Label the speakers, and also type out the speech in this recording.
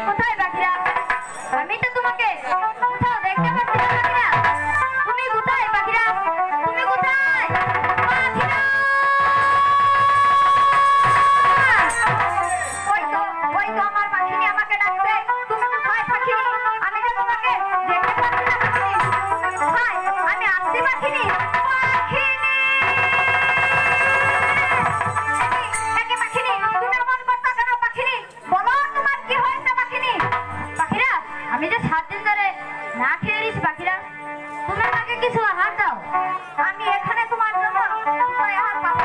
Speaker 1: 答えだけや。マケ。ধরে না খেয়েছিস বাকিরা তুমি আমাকে কিছু আহার দাও। আমি এখানে তোমার জন্য আহার পাবো।